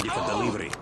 ready for delivery.